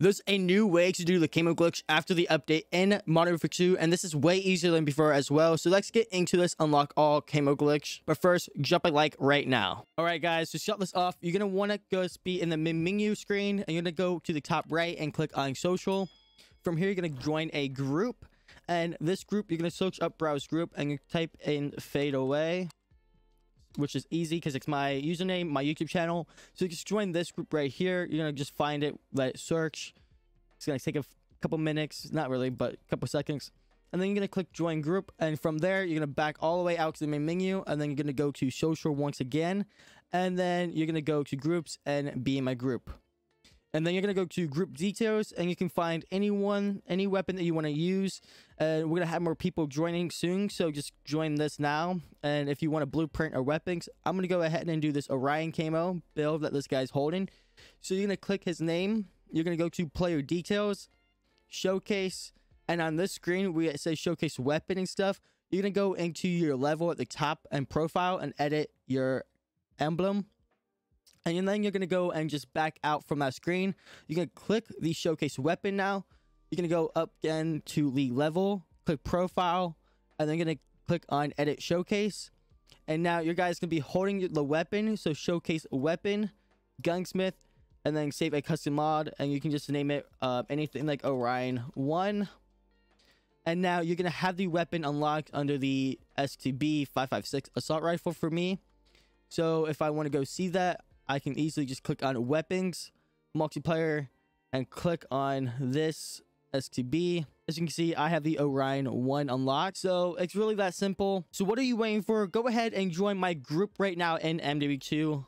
There's a new way to do the camo glitch after the update in Modern Warfare 2, and this is way easier than before as well. So let's get into this unlock all camo glitch. But first, drop a like right now. All right, guys, to shut this off, you're going to want to go be in the menu screen, and you're going to go to the top right and click on social. From here, you're going to join a group, and this group, you're going to search up browse group, and you type in fade away which is easy because it's my username, my YouTube channel. So you just join this group right here. You're going to just find it, let it search. It's going to take a couple minutes, not really, but a couple seconds. And then you're going to click join group. And from there, you're going to back all the way out to the main menu. And then you're going to go to social once again. And then you're going to go to groups and be in my group. And then you're going to go to group details and you can find anyone, any weapon that you want to use. And we're going to have more people joining soon. So just join this now. And if you want to blueprint or weapons, I'm going to go ahead and do this Orion camo build that this guy's holding. So you're going to click his name. You're going to go to player details, showcase. And on this screen, we say showcase weapon and stuff. You're going to go into your level at the top and profile and edit your emblem and then you're going to go and just back out from that screen. You're going to click the showcase weapon now. You're going to go up again to the level, click profile, and then you're going to click on edit showcase. And now your guy's to be holding the weapon. So showcase weapon, gunsmith, and then save a custom mod. And you can just name it uh, anything like Orion 1. And now you're going to have the weapon unlocked under the STB 556 assault rifle for me. So if I want to go see that, I can easily just click on weapons, multiplayer, and click on this STB. As you can see, I have the Orion 1 unlocked. So it's really that simple. So what are you waiting for? Go ahead and join my group right now in MW2.